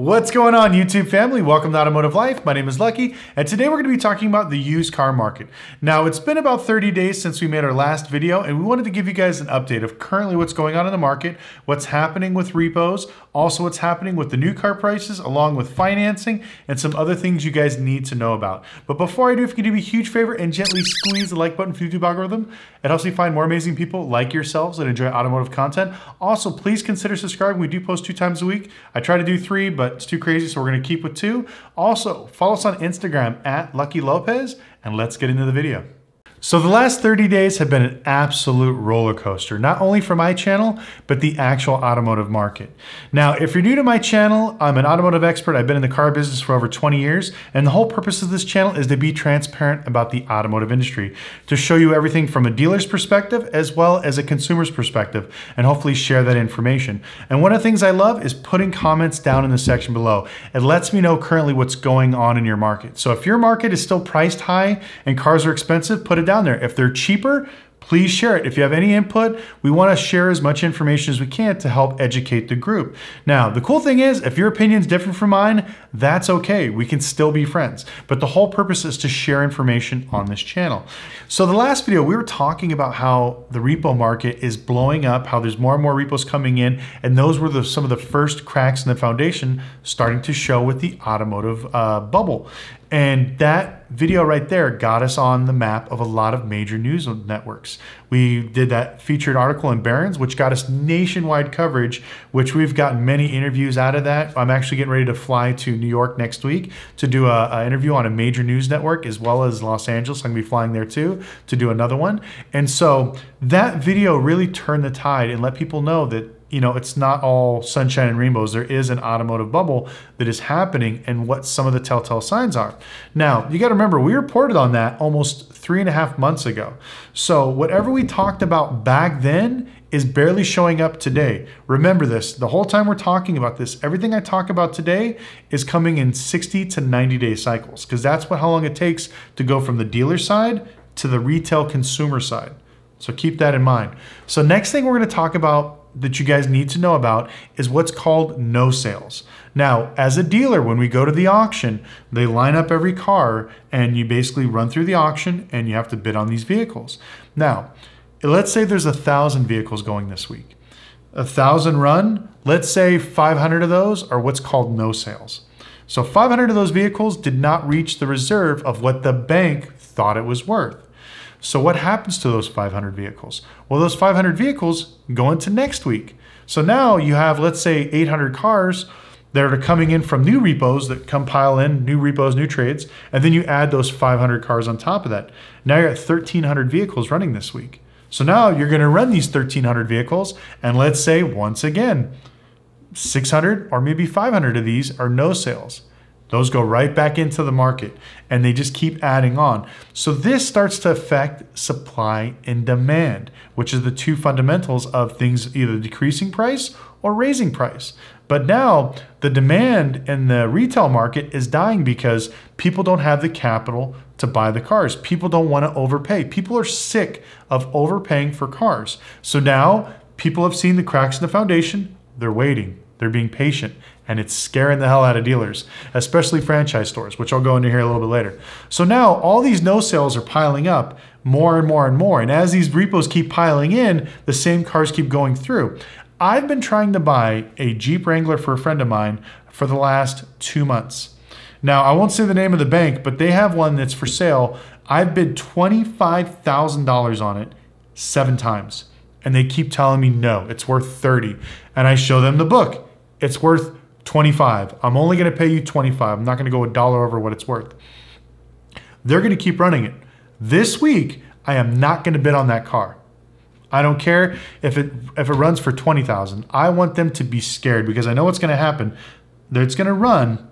What's going on YouTube family? Welcome to Automotive Life. My name is Lucky and today we're going to be talking about the used car market. Now it's been about 30 days since we made our last video and we wanted to give you guys an update of currently what's going on in the market, what's happening with repos, also what's happening with the new car prices along with financing and some other things you guys need to know about. But before I do, if you could do me a huge favor and gently squeeze the like button for YouTube algorithm, it helps me find more amazing people like yourselves that enjoy automotive content. Also, please consider subscribing. We do post two times a week. I try to do three, but but it's too crazy, so we're gonna keep with two. Also, follow us on Instagram at Lucky Lopez, and let's get into the video. So the last 30 days have been an absolute roller coaster, not only for my channel, but the actual automotive market. Now, if you're new to my channel, I'm an automotive expert. I've been in the car business for over 20 years, and the whole purpose of this channel is to be transparent about the automotive industry, to show you everything from a dealer's perspective as well as a consumer's perspective, and hopefully share that information. And one of the things I love is putting comments down in the section below. It lets me know currently what's going on in your market. So if your market is still priced high and cars are expensive, put it down there. If they're cheaper, please share it. If you have any input, we want to share as much information as we can to help educate the group. Now, the cool thing is, if your opinion is different from mine, that's okay. We can still be friends. But the whole purpose is to share information on this channel. So the last video, we were talking about how the repo market is blowing up, how there's more and more repos coming in, and those were the, some of the first cracks in the foundation starting to show with the automotive uh, bubble. And that video right there got us on the map of a lot of major news networks. We did that featured article in Barron's, which got us nationwide coverage, which we've gotten many interviews out of that. I'm actually getting ready to fly to New York next week to do an interview on a major news network as well as Los Angeles. I'm going to be flying there too to do another one. And so that video really turned the tide and let people know that you know, it's not all sunshine and rainbows. There is an automotive bubble that is happening and what some of the telltale signs are. Now, you got to remember, we reported on that almost three and a half months ago. So, whatever we talked about back then is barely showing up today. Remember this the whole time we're talking about this, everything I talk about today is coming in 60 to 90 day cycles because that's what how long it takes to go from the dealer side to the retail consumer side. So keep that in mind. So next thing we're going to talk about that you guys need to know about is what's called no sales. Now, as a dealer, when we go to the auction, they line up every car and you basically run through the auction and you have to bid on these vehicles. Now, let's say there's a thousand vehicles going this week. A thousand run, let's say 500 of those are what's called no sales. So 500 of those vehicles did not reach the reserve of what the bank thought it was worth. So what happens to those 500 vehicles? Well, those 500 vehicles go into next week. So now you have, let's say, 800 cars that are coming in from new repos that come pile in, new repos, new trades, and then you add those 500 cars on top of that. Now you're at 1,300 vehicles running this week. So now you're going to run these 1,300 vehicles, and let's say once again, 600 or maybe 500 of these are no sales. Those go right back into the market and they just keep adding on. So this starts to affect supply and demand, which is the two fundamentals of things either decreasing price or raising price. But now the demand in the retail market is dying because people don't have the capital to buy the cars. People don't want to overpay. People are sick of overpaying for cars. So now people have seen the cracks in the foundation. They're waiting. They're being patient and it's scaring the hell out of dealers, especially franchise stores, which I'll go into here a little bit later. So now all these no sales are piling up more and more and more. And as these repos keep piling in, the same cars keep going through. I've been trying to buy a Jeep Wrangler for a friend of mine for the last two months. Now, I won't say the name of the bank, but they have one that's for sale. I've bid $25,000 on it seven times. And they keep telling me no, it's worth 30. And I show them the book. It's worth 25. I'm only going to pay you 25. I'm not going to go a dollar over what it's worth. They're going to keep running it. This week, I am not going to bid on that car. I don't care if it if it runs for 20,000. I want them to be scared because I know what's going to happen. It's going to run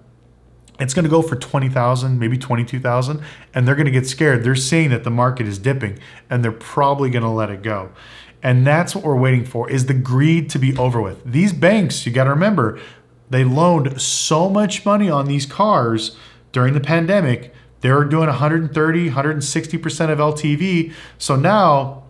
it's going to go for 20,000, maybe 22,000 and they're going to get scared. They're seeing that the market is dipping and they're probably going to let it go. And that's what we're waiting for is the greed to be over with. These banks, you got to remember, they loaned so much money on these cars during the pandemic. They were doing 130, 160% of LTV. So now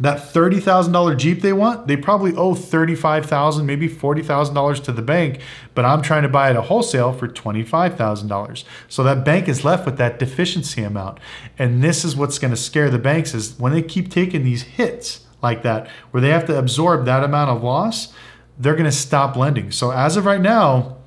that $30,000 Jeep they want, they probably owe 35,000, maybe $40,000 to the bank, but I'm trying to buy it at wholesale for $25,000. So that bank is left with that deficiency amount. And this is what's going to scare the banks is when they keep taking these hits like that, where they have to absorb that amount of loss, they're going to stop lending. So as of right now,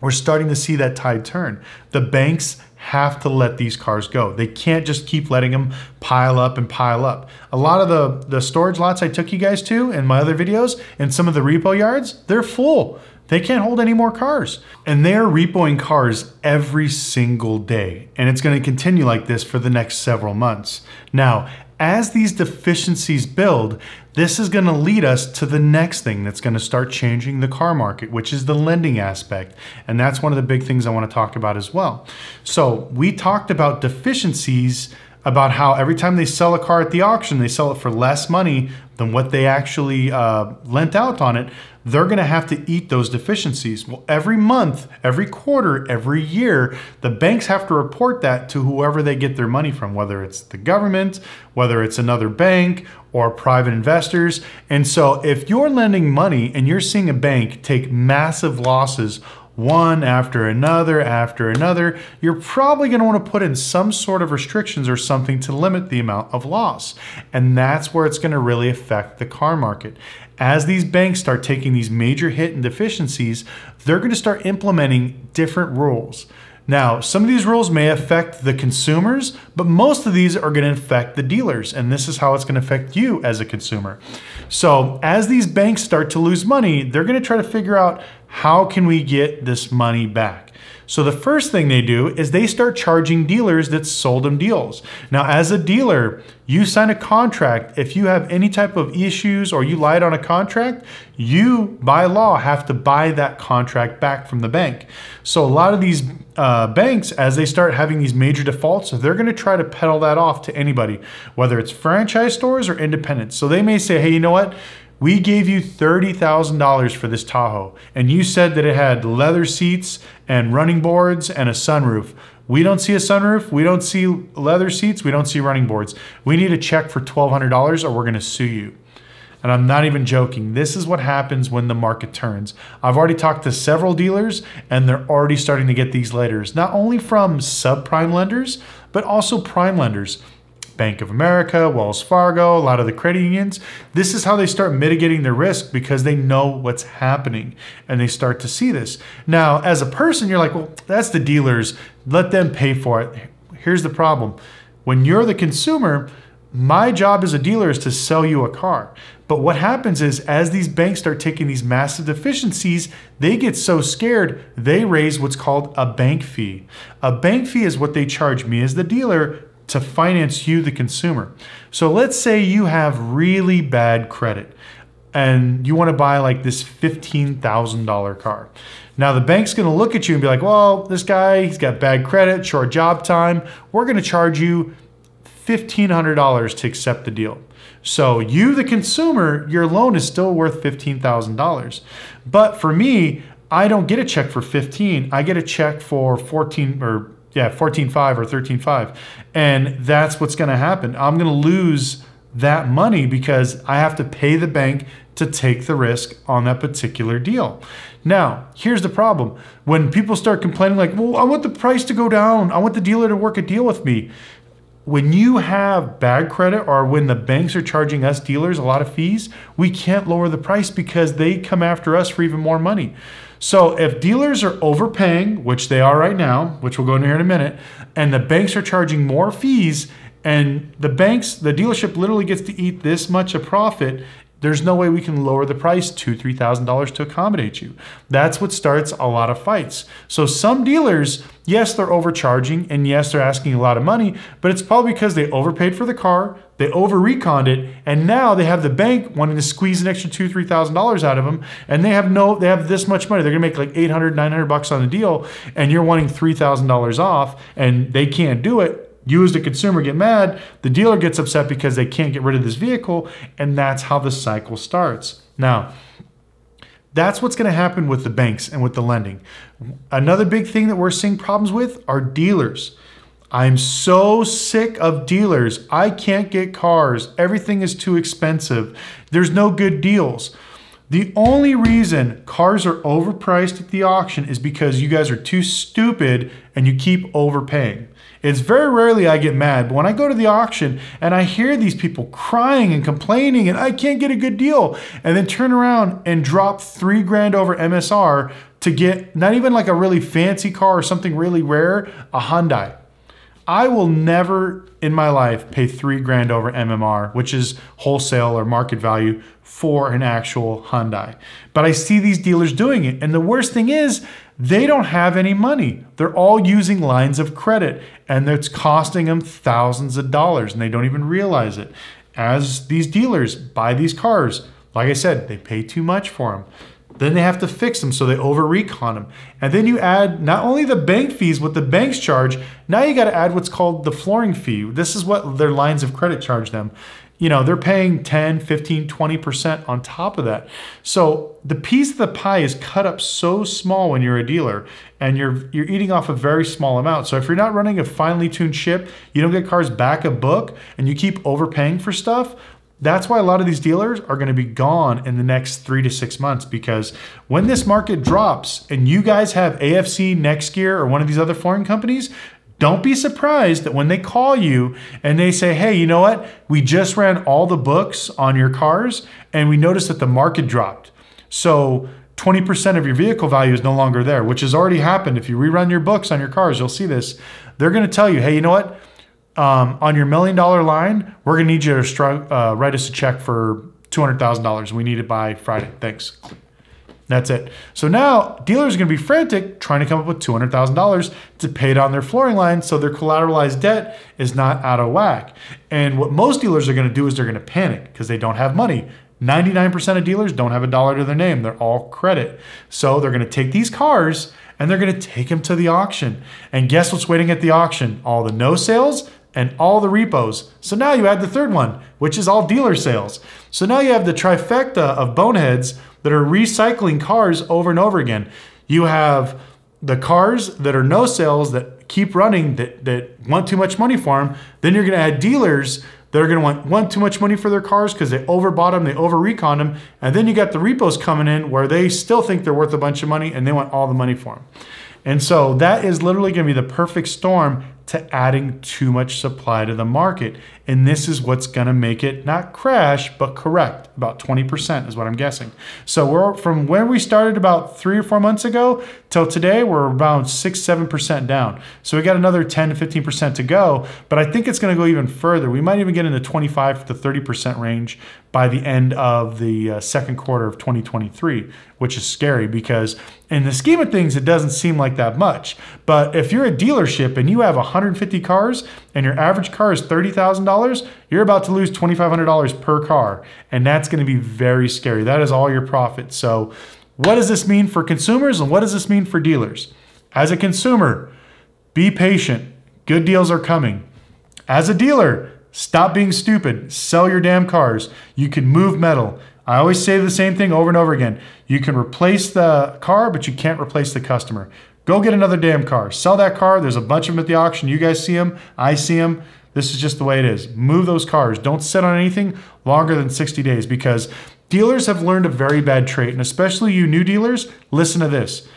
we're starting to see that tide turn. The banks have to let these cars go. They can't just keep letting them pile up and pile up. A lot of the, the storage lots I took you guys to in my other videos and some of the repo yards, they're full. They can't hold any more cars. And they're repoing cars every single day. And it's going to continue like this for the next several months. Now, as these deficiencies build, this is going to lead us to the next thing that's going to start changing the car market, which is the lending aspect. And that's one of the big things I want to talk about as well. So, we talked about deficiencies about how every time they sell a car at the auction, they sell it for less money than what they actually uh, lent out on it. They're going to have to eat those deficiencies. Well, every month, every quarter, every year, the banks have to report that to whoever they get their money from, whether it's the government, whether it's another bank, or private investors. And so, if you're lending money and you're seeing a bank take massive losses one after another after another, you're probably going to want to put in some sort of restrictions or something to limit the amount of loss. And that's where it's going to really affect the car market. As these banks start taking these major hit and deficiencies, they're going to start implementing different rules. Now, some of these rules may affect the consumers, but most of these are going to affect the dealers, and this is how it's going to affect you as a consumer. So, as these banks start to lose money, they're going to try to figure out how can we get this money back? So the first thing they do is they start charging dealers that sold them deals. Now, as a dealer, you sign a contract. If you have any type of issues or you lied on a contract, you, by law, have to buy that contract back from the bank. So a lot of these uh, banks, as they start having these major defaults, they're going to try to peddle that off to anybody, whether it's franchise stores or independents. So they may say, hey, you know what? We gave you $30,000 for this Tahoe, and you said that it had leather seats and running boards and a sunroof. We don't see a sunroof, we don't see leather seats, we don't see running boards. We need a check for $1,200 or we're gonna sue you. And I'm not even joking. This is what happens when the market turns. I've already talked to several dealers and they're already starting to get these letters, not only from subprime lenders, but also prime lenders. Bank of America, Wells Fargo, a lot of the credit unions. This is how they start mitigating their risk because they know what's happening and they start to see this. Now, as a person, you're like, well, that's the dealers. Let them pay for it. Here's the problem when you're the consumer, my job as a dealer is to sell you a car. But what happens is, as these banks start taking these massive deficiencies, they get so scared, they raise what's called a bank fee. A bank fee is what they charge me as the dealer to finance you, the consumer. So let's say you have really bad credit and you want to buy like this $15,000 car. Now the bank's going to look at you and be like, well, this guy, he's got bad credit, short job time. We're going to charge you $1,500 to accept the deal. So you, the consumer, your loan is still worth $15,000. But for me, I don't get a check for 15. I get a check for 14 or yeah, 14.5 or 13.5. And that's what's going to happen. I'm going to lose that money because I have to pay the bank to take the risk on that particular deal. Now, here's the problem. When people start complaining, like, well, I want the price to go down, I want the dealer to work a deal with me. When you have bad credit or when the banks are charging us dealers a lot of fees, we can't lower the price because they come after us for even more money. So if dealers are overpaying, which they are right now, which we'll go into here in a minute, and the banks are charging more fees, and the banks, the dealership literally gets to eat this much a profit, there's no way we can lower the price two, three thousand dollars to accommodate you. That's what starts a lot of fights. So some dealers, yes, they're overcharging, and yes, they're asking a lot of money, but it's probably because they overpaid for the car, they over reconned it, and now they have the bank wanting to squeeze an extra two, three thousand dollars out of them, and they have no, they have this much money. They're gonna make like 800, 900 bucks on the deal, and you're wanting three thousand dollars off, and they can't do it you, as the consumer, get mad. The dealer gets upset because they can't get rid of this vehicle. And that's how the cycle starts. Now, that's what's going to happen with the banks and with the lending. Another big thing that we're seeing problems with are dealers. I'm so sick of dealers. I can't get cars. Everything is too expensive. There's no good deals. The only reason cars are overpriced at the auction is because you guys are too stupid and you keep overpaying. It's very rarely I get mad, but when I go to the auction and I hear these people crying and complaining and I can't get a good deal, and then turn around and drop three grand over MSR to get not even like a really fancy car or something really rare, a Hyundai. I will never in my life pay three grand over MMR, which is wholesale or market value for an actual Hyundai. But I see these dealers doing it. And the worst thing is, they don't have any money. They're all using lines of credit and it's costing them thousands of dollars and they don't even realize it. As these dealers buy these cars, like I said, they pay too much for them. Then they have to fix them, so they over recon them. And then you add not only the bank fees, what the banks charge, now you got to add what's called the flooring fee. This is what their lines of credit charge them. You know, they're paying 10, 15, 20% on top of that. So the piece of the pie is cut up so small when you're a dealer and you're you're eating off a very small amount. So if you're not running a finely tuned ship, you don't get cars back a book and you keep overpaying for stuff, that's why a lot of these dealers are going to be gone in the next three to six months because when this market drops and you guys have AFC, Nextgear, or one of these other foreign companies, don't be surprised that when they call you and they say, hey, you know what? We just ran all the books on your cars and we noticed that the market dropped. So 20% of your vehicle value is no longer there, which has already happened. If you rerun your books on your cars, you'll see this. They're going to tell you, hey, you know what? Um, on your million dollar line, we're going to need you to uh, write us a check for $200,000. We need it by Friday. Thanks. That's it. So now dealers are going to be frantic trying to come up with $200,000 to pay down their flooring line so their collateralized debt is not out of whack. And what most dealers are going to do is they're going to panic because they don't have money. 99% of dealers don't have a dollar to their name. They're all credit. So they're going to take these cars and they're going to take them to the auction. And guess what's waiting at the auction? All the no sales and all the repos. So now you add the third one, which is all dealer sales. So now you have the trifecta of boneheads that are recycling cars over and over again. You have the cars that are no sales that keep running that, that want too much money for them. Then you're going to add dealers that are going to want, want too much money for their cars because they overbought them, they over recon them. And then you got the repos coming in where they still think they're worth a bunch of money and they want all the money for them. And so that is literally going to be the perfect storm to adding too much supply to the market. And this is what's going to make it not crash, but correct. About 20% is what I'm guessing. So we're from where we started about three or four months ago till today, we're around six, 7% down. So we got another 10 to 15% to go, but I think it's going to go even further. We might even get in the 25 to 30% range by the end of the uh, second quarter of 2023, which is scary because in the scheme of things, it doesn't seem like that much. But if you're a dealership and you have 150 cars and your average car is $30,000, you're about to lose $2,500 per car. And that's going to be very scary. That is all your profit. So, what does this mean for consumers and what does this mean for dealers? As a consumer, be patient. Good deals are coming. As a dealer, stop being stupid. Sell your damn cars. You can move metal. I always say the same thing over and over again. You can replace the car, but you can't replace the customer. Go get another damn car. Sell that car. There's a bunch of them at the auction. You guys see them. I see them. This is just the way it is. Move those cars. Don't sit on anything longer than 60 days because dealers have learned a very bad trait. And especially you new dealers, listen to this.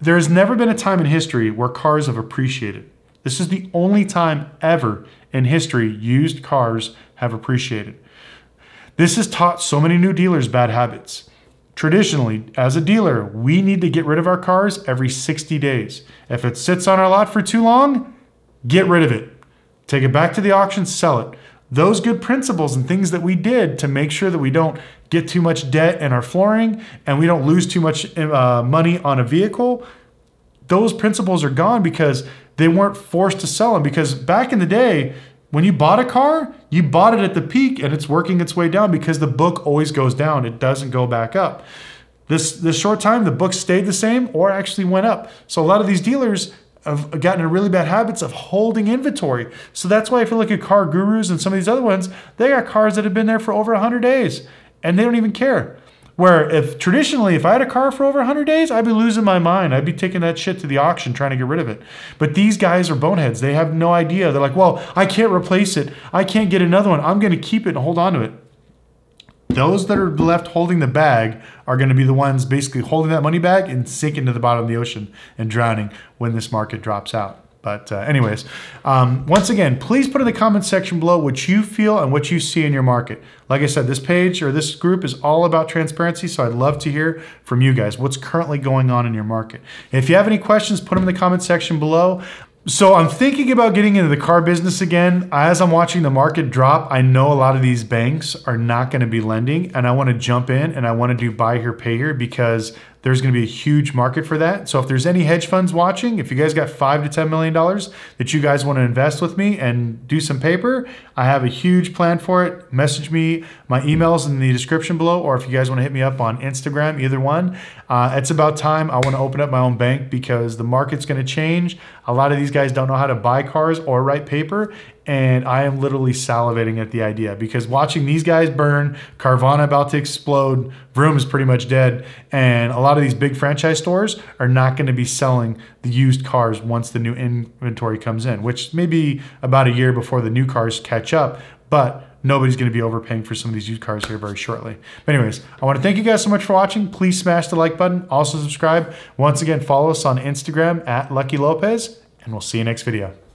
There has never been a time in history where cars have appreciated. This is the only time ever in history used cars have appreciated. This has taught so many new dealers bad habits. Traditionally, as a dealer, we need to get rid of our cars every 60 days. If it sits on our lot for too long, get rid of it. Take it back to the auction, sell it. Those good principles and things that we did to make sure that we don't get too much debt in our flooring and we don't lose too much uh, money on a vehicle, those principles are gone because they weren't forced to sell them. Because back in the day, when you bought a car, you bought it at the peak and it's working its way down because the book always goes down. It doesn't go back up. This this short time, the book stayed the same or actually went up. So a lot of these dealers have gotten in really bad habits of holding inventory. So that's why if you look at CarGurus and some of these other ones, they got cars that have been there for over 100 days and they don't even care. Where if traditionally, if I had a car for over 100 days, I'd be losing my mind. I'd be taking that shit to the auction trying to get rid of it. But these guys are boneheads. They have no idea. They're like, well, I can't replace it. I can't get another one. I'm going to keep it and hold on to it. Those that are left holding the bag are going to be the ones basically holding that money bag and sinking to the bottom of the ocean and drowning when this market drops out. But uh, anyways, um, once again, please put in the comments section below what you feel and what you see in your market. Like I said, this page or this group is all about transparency, so I'd love to hear from you guys what's currently going on in your market. if you have any questions, put them in the comment section below. So I'm thinking about getting into the car business again. As I'm watching the market drop, I know a lot of these banks are not going to be lending and I want to jump in and I want to do buy here, pay here because there's going to be a huge market for that. So if there's any hedge funds watching, if you guys got five to ten million dollars that you guys want to invest with me and do some paper, I have a huge plan for it. Message me. My email's in the description below, or if you guys want to hit me up on Instagram, either one. Uh, it's about time. I want to open up my own bank because the market's going to change. A lot of these guys don't know how to buy cars or write paper, and I am literally salivating at the idea because watching these guys burn, Carvana about to explode, Vroom is pretty much dead, and a lot of these big franchise stores are not going to be selling the used cars once the new inventory comes in, which may be about a year before the new cars catch up, but nobody's going to be overpaying for some of these used cars here very shortly. But anyways, I want to thank you guys so much for watching. Please smash the like button. Also subscribe. Once again, follow us on Instagram at Lucky Lopez, and we'll see you next video.